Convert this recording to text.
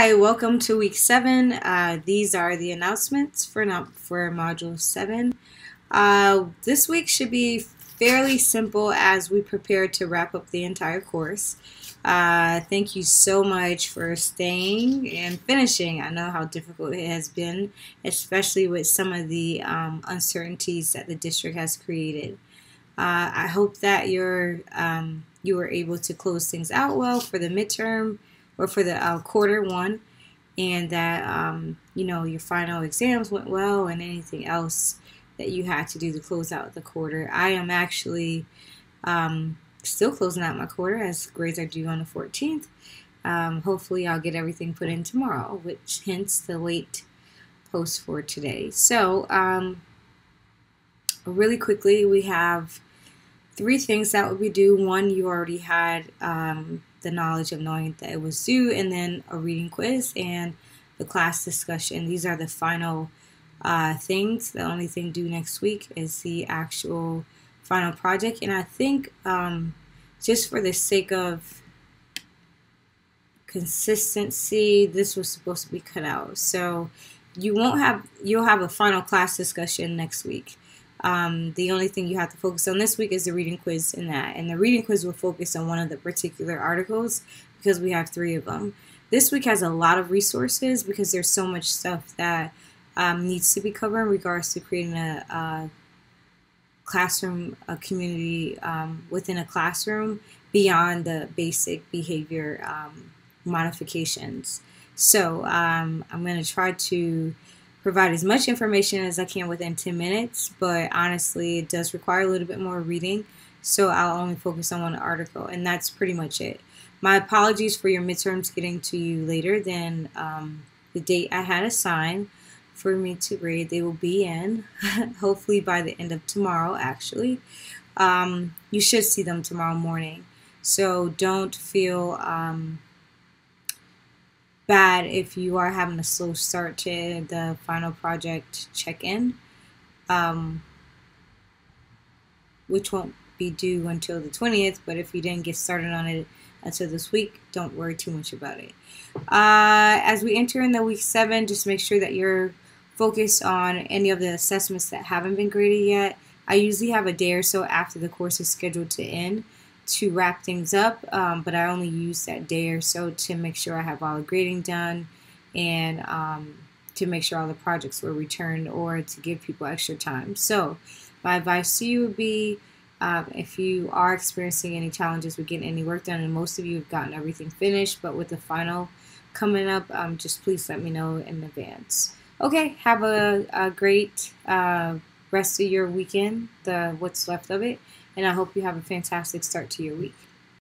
Hi, welcome to week seven. Uh, these are the announcements for not for module seven. Uh, this week should be fairly simple as we prepare to wrap up the entire course. Uh, thank you so much for staying and finishing. I know how difficult it has been, especially with some of the um, uncertainties that the district has created. Uh, I hope that you're um, you were able to close things out well for the midterm or for the uh, quarter one, and that um, you know your final exams went well, and anything else that you had to do to close out the quarter. I am actually um, still closing out my quarter as grades are due on the 14th. Um, hopefully, I'll get everything put in tomorrow, which hence the late post for today. So, um, really quickly, we have three things that be due. One, you already had um, the knowledge of knowing that it was due, and then a reading quiz and the class discussion. These are the final uh, things. The only thing due next week is the actual final project, and I think um, just for the sake of consistency, this was supposed to be cut out. So you won't have you'll have a final class discussion next week. Um, the only thing you have to focus on this week is the reading quiz in that. And the reading quiz will focus on one of the particular articles because we have three of them. This week has a lot of resources because there's so much stuff that um, needs to be covered in regards to creating a, a classroom, a community um, within a classroom beyond the basic behavior um, modifications. So um, I'm going to try to provide as much information as I can within 10 minutes, but honestly, it does require a little bit more reading, so I'll only focus on one article, and that's pretty much it. My apologies for your midterms getting to you later than um, the date I had assigned for me to grade. They will be in, hopefully by the end of tomorrow, actually. Um, you should see them tomorrow morning. So don't feel um, bad if you are having a slow start to the final project check-in, um, which won't be due until the 20th, but if you didn't get started on it until this week, don't worry too much about it. Uh, as we enter in the week seven, just make sure that you're focused on any of the assessments that haven't been graded yet. I usually have a day or so after the course is scheduled to end to wrap things up, um, but I only use that day or so to make sure I have all the grading done and um, to make sure all the projects were returned or to give people extra time. So, my advice to you would be um, if you are experiencing any challenges with getting any work done, and most of you have gotten everything finished, but with the final coming up, um, just please let me know in advance. Okay, have a, a great uh, rest of your weekend, the what's left of it and I hope you have a fantastic start to your week.